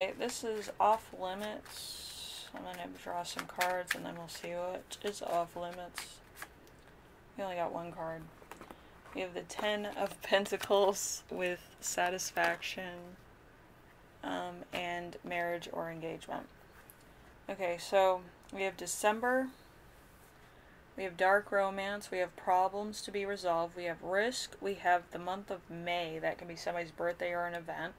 Okay, this is off limits. I'm gonna draw some cards and then we'll see what is off limits. We only got one card. We have the Ten of Pentacles with satisfaction um, and marriage or engagement. Okay, so we have December. We have dark romance. We have problems to be resolved. We have risk. We have the month of May. That can be somebody's birthday or an event.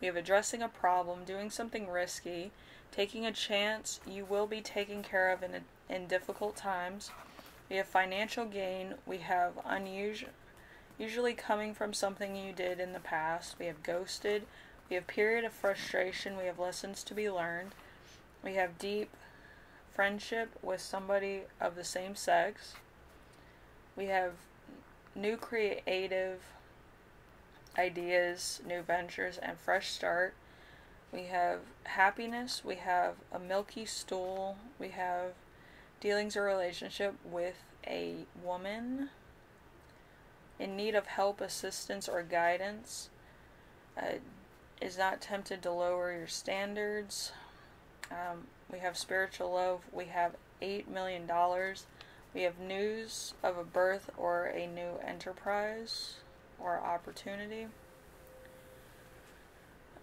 We have addressing a problem, doing something risky, taking a chance you will be taken care of in, a, in difficult times. We have financial gain. We have unusual, usually coming from something you did in the past. We have ghosted. We have period of frustration. We have lessons to be learned. We have deep friendship with somebody of the same sex. We have new creative ideas, new ventures, and fresh start. We have happiness. We have a milky stool. We have dealings or relationship with a woman in need of help, assistance, or guidance. Uh, is not tempted to lower your standards. Um, we have spiritual love. We have $8 million. We have news of a birth or a new enterprise or opportunity.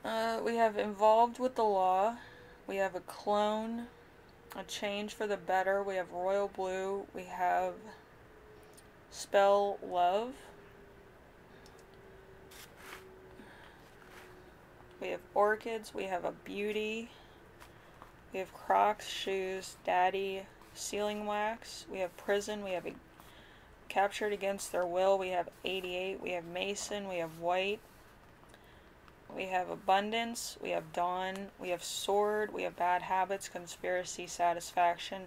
Uh, we have involved with the law. We have a clone, a change for the better. We have royal blue. We have spell love. We have orchids. We have a beauty. We have Crocs, shoes, daddy, sealing wax. We have prison. We have a captured against their will. We have 88. We have Mason. We have white. We have abundance. We have dawn. We have sword. We have bad habits, conspiracy, satisfaction,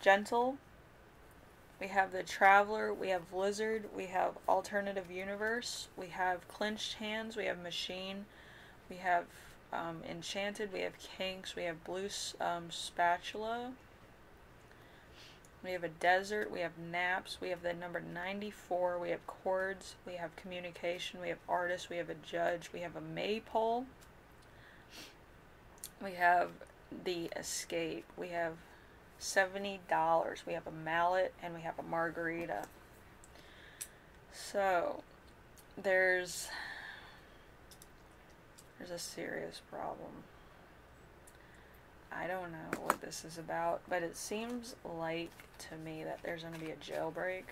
gentle. We have the traveler. We have lizard. We have alternative universe. We have clenched hands. We have machine. We have um, enchanted. We have kinks. We have blue um, spatula. We have a desert, we have naps, we have the number 94, we have chords, we have communication, we have artists, we have a judge, we have a maypole, we have the escape, we have $70, we have a mallet, and we have a margarita. So, there's there's a serious problem. I don't know what this is about, but it seems like to me that there's going to be a jailbreak.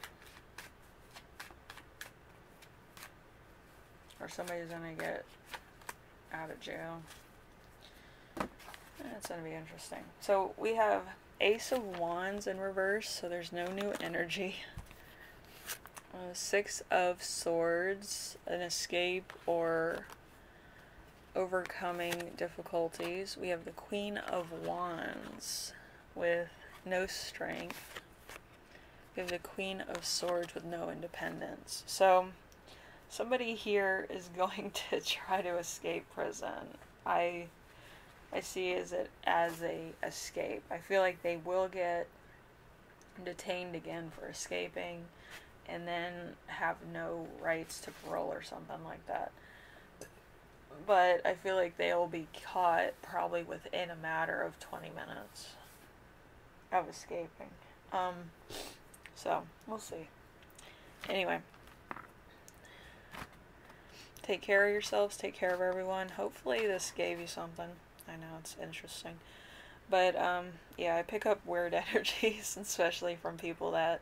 Or somebody's going to get out of jail. That's going to be interesting. So we have Ace of Wands in reverse, so there's no new energy. Uh, six of Swords, an escape or overcoming difficulties. We have the Queen of Wands with no strength. We have the Queen of Swords with no independence. So, somebody here is going to try to escape prison. I I see as it as a escape. I feel like they will get detained again for escaping and then have no rights to parole or something like that but I feel like they'll be caught probably within a matter of 20 minutes of escaping. Um, so, we'll see. Anyway, take care of yourselves, take care of everyone. Hopefully, this gave you something. I know it's interesting. But, um, yeah, I pick up weird energies, especially from people that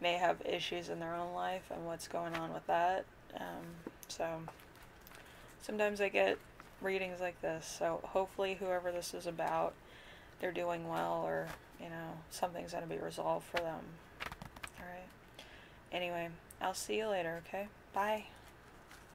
may have issues in their own life and what's going on with that. Um, so, sometimes I get readings like this. So hopefully, whoever this is about, they're doing well, or you know, something's going to be resolved for them. All right. Anyway, I'll see you later. Okay. Bye.